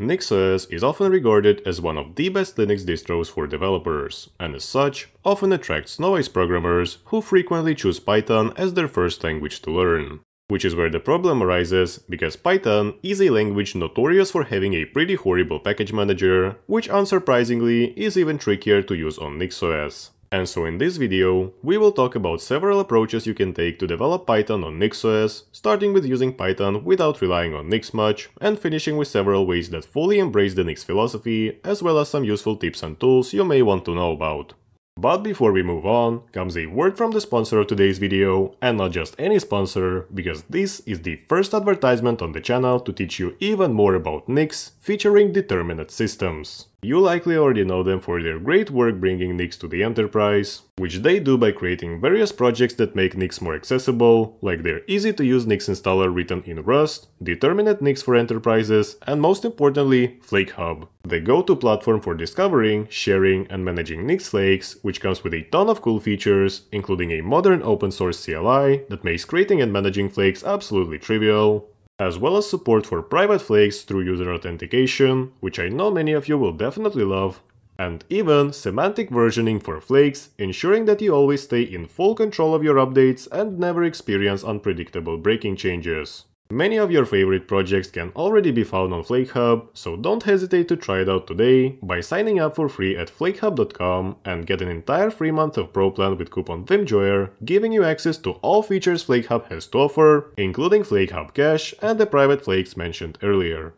NixOS is often regarded as one of the best Linux distros for developers, and as such, often attracts novice programmers who frequently choose Python as their first language to learn. Which is where the problem arises, because Python is a language notorious for having a pretty horrible package manager, which unsurprisingly is even trickier to use on NixOS. And so in this video, we will talk about several approaches you can take to develop Python on NixOS, starting with using Python without relying on Nix much, and finishing with several ways that fully embrace the Nix philosophy, as well as some useful tips and tools you may want to know about. But before we move on, comes a word from the sponsor of today's video, and not just any sponsor, because this is the first advertisement on the channel to teach you even more about Nix, featuring determinate systems. You likely already know them for their great work bringing Nix to the enterprise, which they do by creating various projects that make Nix more accessible, like their easy-to-use Nix installer written in Rust, Determinate Nix for enterprises, and most importantly, FlakeHub, the go-to platform for discovering, sharing, and managing Nix flakes, which comes with a ton of cool features, including a modern open-source CLI that makes creating and managing flakes absolutely trivial, as well as support for private flakes through user authentication, which I know many of you will definitely love, and even semantic versioning for flakes, ensuring that you always stay in full control of your updates and never experience unpredictable breaking changes. Many of your favorite projects can already be found on FlakeHub, so don't hesitate to try it out today by signing up for free at flakehub.com and get an entire free month of Pro Plan with coupon VIMJOYER, giving you access to all features FlakeHub has to offer, including FlakeHub Cache and the private flakes mentioned earlier.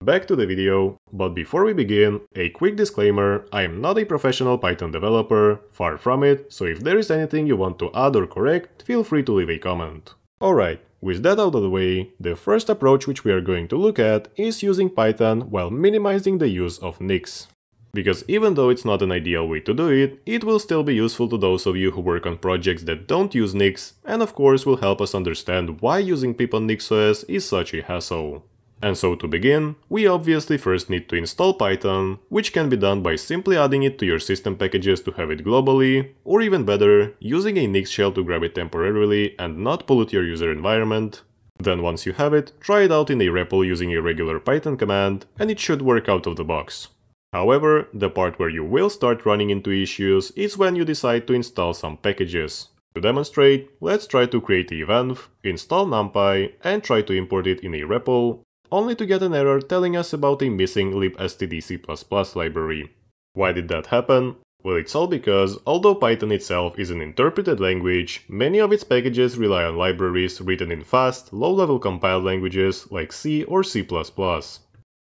Back to the video, but before we begin, a quick disclaimer, I am not a professional Python developer, far from it, so if there is anything you want to add or correct, feel free to leave a comment. Alright, with that out of the way, the first approach which we are going to look at is using Python while minimizing the use of Nix. Because even though it's not an ideal way to do it, it will still be useful to those of you who work on projects that don't use Nix, and of course will help us understand why using pip on NixOS is such a hassle. And so to begin, we obviously first need to install Python, which can be done by simply adding it to your system packages to have it globally, or even better, using a Nix shell to grab it temporarily and not pollute your user environment. Then once you have it, try it out in a REPL using a regular Python command, and it should work out of the box. However, the part where you will start running into issues is when you decide to install some packages. To demonstrate, let's try to create a venv, install numpy, and try to import it in a REPL, only to get an error telling us about a missing libstdc++ library. Why did that happen? Well, it's all because, although Python itself is an interpreted language, many of its packages rely on libraries written in fast, low-level compiled languages like C or C++.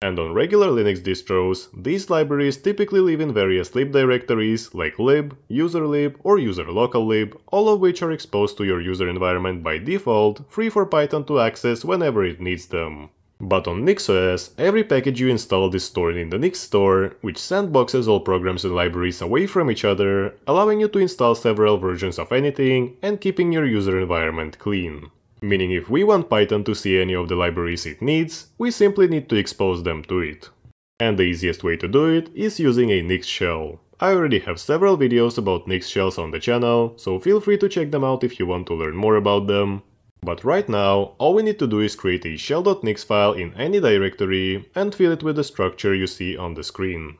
And on regular Linux distros, these libraries typically live in various lib directories like lib, userlib, or userlocallib, all of which are exposed to your user environment by default, free for Python to access whenever it needs them. But on NixOS, every package you installed is stored in the Nix store, which sandboxes all programs and libraries away from each other, allowing you to install several versions of anything and keeping your user environment clean. Meaning if we want Python to see any of the libraries it needs, we simply need to expose them to it. And the easiest way to do it is using a Nix shell. I already have several videos about Nix shells on the channel, so feel free to check them out if you want to learn more about them, but right now, all we need to do is create a shell.nix file in any directory and fill it with the structure you see on the screen.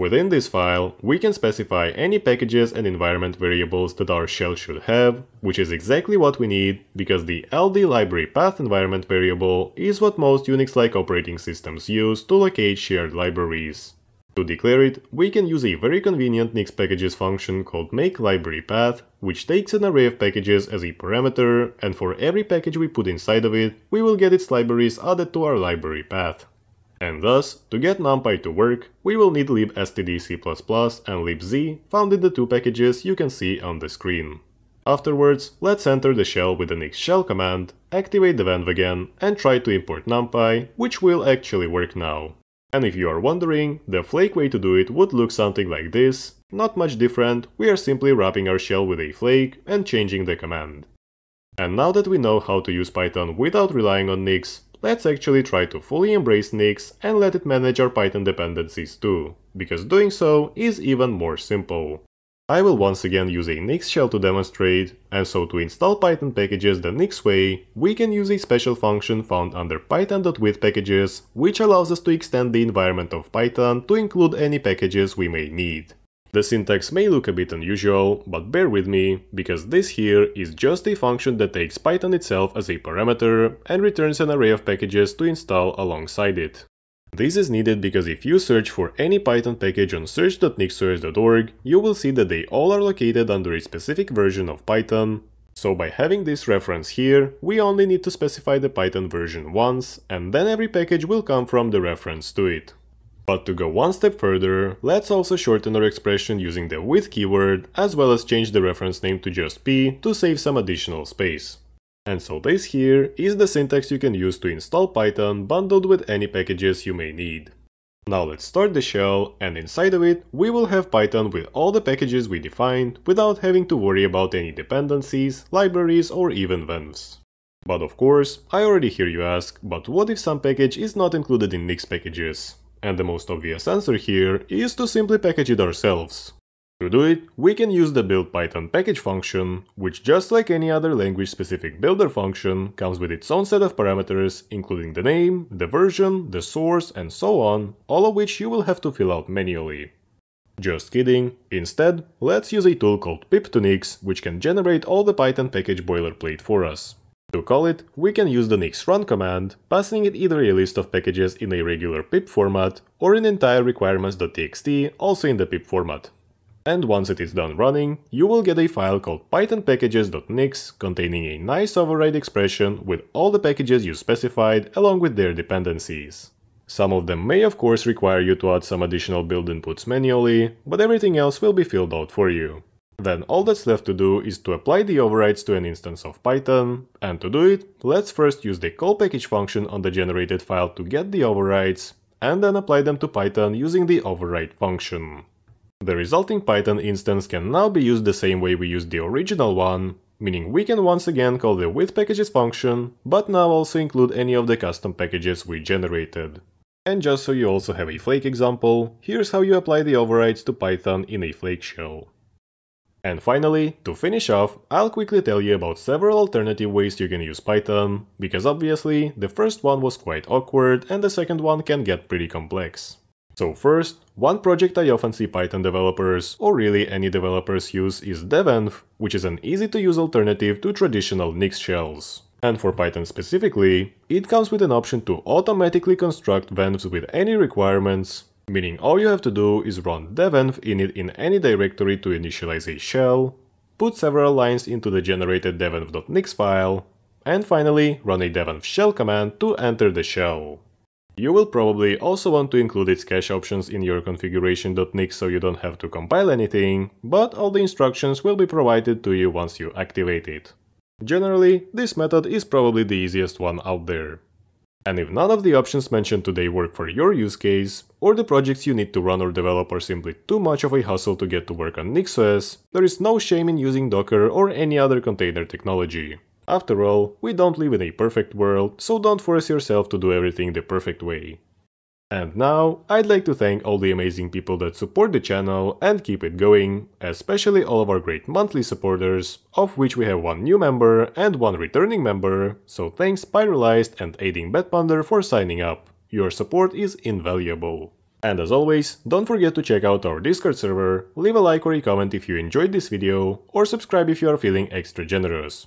Within this file, we can specify any packages and environment variables that our shell should have, which is exactly what we need, because the ld library path environment variable is what most Unix-like operating systems use to locate shared libraries. To declare it, we can use a very convenient Nix packages function called makeLibraryPath, which takes an array of packages as a parameter, and for every package we put inside of it, we will get its libraries added to our library path. And thus, to get NumPy to work, we will need libstdc++ and libz found in the two packages you can see on the screen. Afterwards, let's enter the shell with the nix shell command, activate the venv again, and try to import NumPy, which will actually work now. And if you are wondering, the flake way to do it would look something like this, not much different, we are simply wrapping our shell with a flake and changing the command. And now that we know how to use Python without relying on Nix, let's actually try to fully embrace Nix and let it manage our Python dependencies too, because doing so is even more simple. I will once again use a Nix shell to demonstrate, and so to install Python packages the Nix way, we can use a special function found under python.with packages, which allows us to extend the environment of Python to include any packages we may need. The syntax may look a bit unusual, but bear with me, because this here is just a function that takes Python itself as a parameter and returns an array of packages to install alongside it. This is needed because if you search for any Python package on search.nixos.org, you will see that they all are located under a specific version of Python. So by having this reference here, we only need to specify the Python version once, and then every package will come from the reference to it. But to go one step further, let's also shorten our expression using the with keyword, as well as change the reference name to just p to save some additional space. And so this here is the syntax you can use to install Python bundled with any packages you may need. Now let's start the shell and inside of it we will have Python with all the packages we defined without having to worry about any dependencies, libraries or even venvs. But of course, I already hear you ask, but what if some package is not included in Nix packages? And the most obvious answer here is to simply package it ourselves. To do it, we can use the build Python package function, which just like any other language-specific builder function, comes with its own set of parameters, including the name, the version, the source, and so on, all of which you will have to fill out manually. Just kidding, instead, let's use a tool called pip2nix, which can generate all the Python package boilerplate for us. To call it, we can use the nix run command, passing it either a list of packages in a regular pip format, or an entire requirements.txt also in the pip format and once it is done running, you will get a file called pythonpackages.nix containing a nice override expression with all the packages you specified along with their dependencies. Some of them may of course require you to add some additional build inputs manually, but everything else will be filled out for you. Then all that's left to do is to apply the overrides to an instance of Python, and to do it, let's first use the call package function on the generated file to get the overrides, and then apply them to Python using the override function. The resulting Python instance can now be used the same way we used the original one, meaning we can once again call the with packages function, but now also include any of the custom packages we generated. And just so you also have a flake example, here's how you apply the overrides to Python in a flake shell. And finally, to finish off, I'll quickly tell you about several alternative ways you can use Python, because obviously the first one was quite awkward and the second one can get pretty complex. So first, one project I often see Python developers, or really any developers use is devenv, which is an easy to use alternative to traditional Nix shells. And for Python specifically, it comes with an option to automatically construct venvs with any requirements, meaning all you have to do is run devenv init in any directory to initialize a shell, put several lines into the generated devenv.nix file, and finally run a devenv shell command to enter the shell. You will probably also want to include its cache options in your configuration.nix so you don't have to compile anything, but all the instructions will be provided to you once you activate it. Generally, this method is probably the easiest one out there. And if none of the options mentioned today work for your use case, or the projects you need to run or develop are simply too much of a hassle to get to work on NixOS, there is no shame in using Docker or any other container technology. After all, we don't live in a perfect world, so don't force yourself to do everything the perfect way. And now, I'd like to thank all the amazing people that support the channel and keep it going, especially all of our great monthly supporters, of which we have one new member and one returning member, so thanks Spiralized and Aiding Bedponder for signing up. Your support is invaluable. And as always, don't forget to check out our Discord server, leave a like or a comment if you enjoyed this video, or subscribe if you are feeling extra generous.